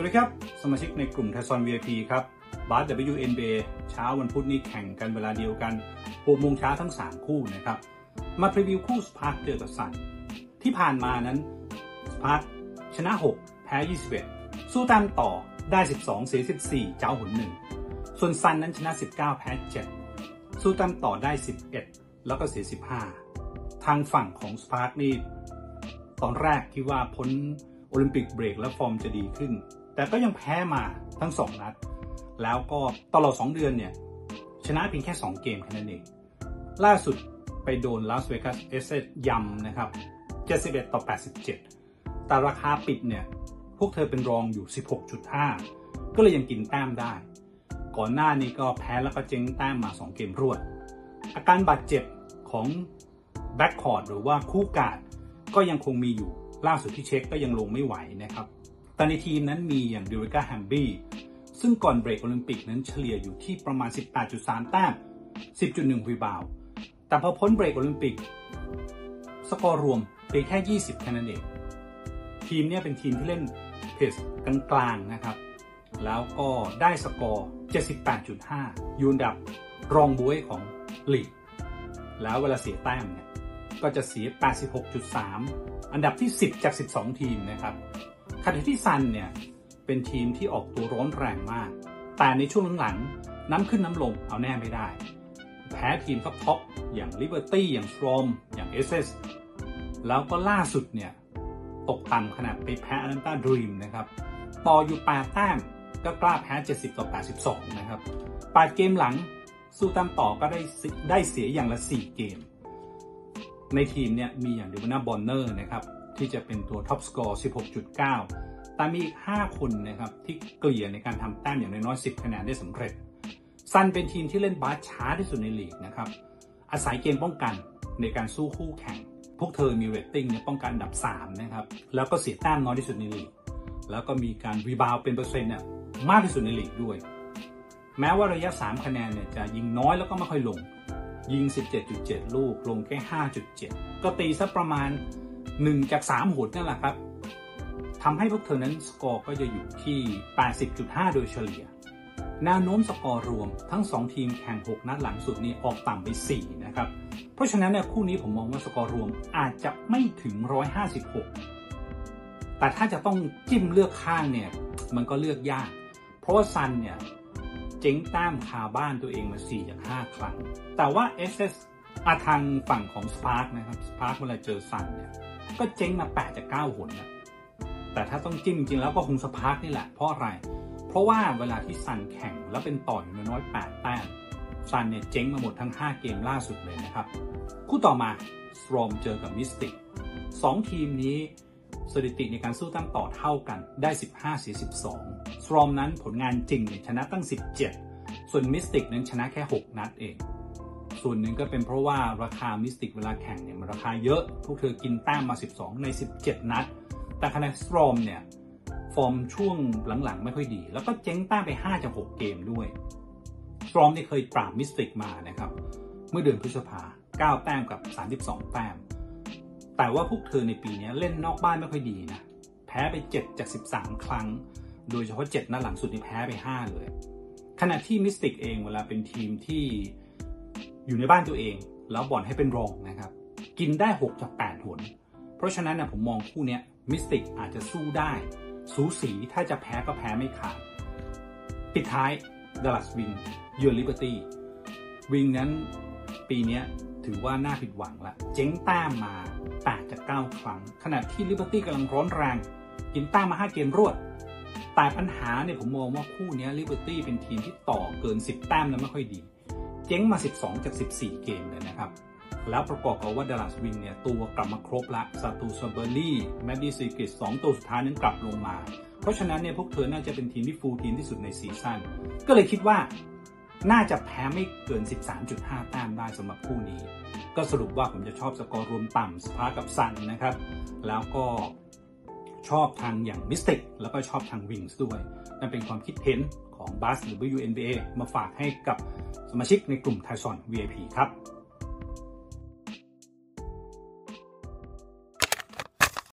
สวัสดีครับ สมาชิกในกลุ่มไทซอน VIP ครับบาส WNBA เช้าวันพุธนี้แข่งกันเวลาเดียวกัน6โมงเช้าทั้ง 3 คู่นะครับ มา preview คู่สปาร์คเจอกับซันที่ผ่านมานั้นสปาร์คชนะ 6 แพ้ 21 สู้ตามต่อได้ 12 เสีย 14 เจ้าหุ่นหนึ่งส่วนซันนั้นชนะ 19 แพ้ 7 สู้ตามต่อได้ 11 แล้วก็เสีย 15 ทางฝั่งของสปาร์คนี่ตอนแรกคิดว่าพ้นโอลิมปิกเบรกและฟอร์มจะดีขึ้น แต่ก็ยังแพ้มาทั้ง 2 นัด แล้วก็ตลอด 2 เดือนเนี่ย ชนะเพียงแค่ 2 เกมแค่นั้นเอง ล่าสุดไปโดนลาสเวกัสเอสเซยำนะครับ 71 ต่อ 87 แต่ราคาปิดเนี่ย พวกเธอเป็นรองอยู่ 16.5 ก็เลยยังกินแต้มได้ ก่อนหน้านี้ก็แพ้แล้วก็เจ๊งแต้มมา 2 เกมรวด อาการบาดเจ็บของ backcourt หรือว่าคู่กาดก็ยังคงมีอยู่ล่าสุดที่เช็คก็ยังลงไม่ไหวนะครับ แต่ในทีมนั้นมีอย่างเดียริก้าแฮมบี้ซึ่งก่อนเบรกโอลิมปิกนั้นเฉลี่ยอยู่ที่ประมาณ 18.3 แต้ม 10.1 rebound แต่พอพ้นเบรกโอลิมปิก สกอร์รวมเพียงแค่ 20แค่นั้นเอง ทีมนี้เป็นทีมที่เล่น pace กลางๆนะครับ แล้วก็ได้สกอร์ 78.5 อยู่อันดับรองบ๊วยของลีก แล้วเวลาเสียแต้มเนี่ย ก็จะเสีย 86.3 อันดับที่ 10 จาก 12 ทีมนะครับ ขณะที่ซันเนี่ยเป็นทีมที่ออกตัวร้อนแรงมาก แต่ในช่วงหลังๆน้ำขึ้นน้ำลงเอาแน่ไม่ได้ แพ้ทีม top top อย่าง Liberty อย่าง Storm อย่าง Aces แล้วก็ล่าสุดเนี่ยตกต่ำขนาดไปแพ้อ t แลนตาดรีมนะครับ ต่ออยู่8แต้มก็กล้าแพ้ 70 ต่อ 82 นะครับ8เกมหลังสู้ตามต่อก็ได้ได้เสียอย่างละ 4 เกม ในทีมเนี่ยมีอย่างเดวอนน่าบอนเนอร์นะครับที่จะเป็นตัว top score 16.9 แต่มีอีก 5 คนนะครับที่เกลี่ยในการทำแต้มอย่างน้อยๆ10คะแนนได้สำเร็จ ซันเป็นทีมที่เล่นบาสช้าที่สุดในลีกนะครับ อาศัยเกมป้องกันในการสู้คู่แข่ง พวกเธอมีเรตติ้งเนี่ยป้องกันอันดับ 3 นะครับ แล้วก็เสียแต้มน้อยที่สุดในลีก แล้วก็มีการ rebound เป็นเปอร์เซ็นต์เนี่ยมากที่สุดในลีกด้วย แม้ว่าระยะ 3 คะแนนเนี่ยจะยิงน้อยแล้วก็ไม่ค่อยลง ยิง 17.7 ลูกลงแค่ 5.7 ก็ตีสักประมาณ 1 จาก 3หนนั่นแหละครับ ทำให้พวกเธอนั้นสกอร์ก็จะอยู่ที่ 80.5 โดยเฉลี่ยแนวโน้มสกอร์รวมทั้ง 2 ทีมแข่ง 6 นัดหลังสุดนี้ออกต่ำไป 4 นะครับ เพราะฉะนั้นเนี่ยคู่นี้ผมมองว่าสกอร์รวมอาจจะไม่ถึง 156 แต่ถ้าจะต้องจิ้มเลือกข้างเนี่ยมันก็เลือกยาก เพราะว่าซันเนี่ยเจ๊งแต้มคาบ้านตัวเองมา 4 จาก 5 ครั้ง แต่ว่า SS อาทางฝั่งของ Spark นะครับ Spark เวลาเจอซันเนี่ยก็เจ๊งมา 8 จาก 9 หนนะ แต่ถ้าต้องจิ้มจริงแล้วก็คง Spark นี่แหละ เพราะอะไร เพราะว่าเวลาที่ซันแข่งแล้วเป็นต่ออยู่น้อยๆ8แต้มซันเนี่ยเจ๊งมาหมดทั้ง 5 เกมล่าสุดเลยนะครับ คู่ต่อมาสตรอมเจอกับมิสติก2ทีมนี้สถิติในการสู้ตามต่อเท่ากันได้ 15เสีย12สตรอมนั้นผลงานจริงเนี่ยชนะตั้ง 17 ส่วนมิสติกนั้นชนะแค่ 6 นัดเอง ส่วนหนึ่งก็เป็นเพราะว่าราคามิสติกเวลาแข่งเนี่ยมันราคาเยอะ พวกเธอกินแต้มมา 12 ใน 17 นัด แต่คะแนนสตรอมเนี่ยฟอร์มช่วงหลังๆ ไม่ค่อยดี แล้วก็เจ๊งแต้มไป5จาก6เกมด้วยสตรอมนี่เคยปราบมิสติกมานะครับเมื่อเดือนพฤษภา9แต้มกับ 32 แต้ม แต่ว่าพวกเธอในปีนี้เล่นนอกบ้านไม่ค่อยดีนะ แพ้ไป 7 จาก 13 ครั้ง โดยเฉพาะ 7นัดหลังสุดนี่แพ้ไป 5 เลย ขณะที่มิสติกเองเวลาเป็นทีมที่อยู่ในบ้านตัวเอง แล้วบอลให้เป็นรองนะครับ กินได้ 6 จาก 8 หน เพราะฉะนั้นนะผมมองคู่นี้ มิสติกอาจจะสู้ได้ สูสีถ้าจะแพ้ก็แพ้ไม่ขาด ปิดท้ายดัลลัสวิงเยือนลิเบอร์ตี้วิงนั้นปีนี้ถือว่าน่าผิดหวังละ เจ๊งแต้มมา8จาก9ครั้ง ขณะที่ลิเบอร์ตี้กำลังร้อนแรง กินแต้มมา5เกมรวด แต่ปัญหาเนี่ยผมมองว่าคู่นี้ลิเบอร์ตี้เป็นทีมที่ต่อเกิน 10 แต้มแล้วไม่ค่อยดี เจ๊งมา 12 จาก 14 เกมเลยนะครับ แล้วประกอบกับว่าดัลลัสวิงเนี่ยตัวกลับมาครบละซาตูซาบาลลี่แมดดี้ซีกิสสองตัวสุดท้ายนั้นกลับลงมา เพราะฉะนั้นเนี่ยพวกเธอน่าจะเป็นทีมที่ full team ที่สุดใน season ก็เลยคิดว่าน่าจะแพ้ไม่เกิน 13.5 แต้มได้สำหรับคู่นี้ ก็สรุปว่าผมจะชอบสกอร์รวมต่ำสปาร์คกับซันนะครับ แล้วก็ชอบทางอย่างมิสติกแล้วก็ชอบทางวิงส์ด้วย นั่นเป็นความคิดเห็นของบาสหรือ WNBA มาฝากให้กับสมาชิกในกลุ่มไทซอน VIP ครับ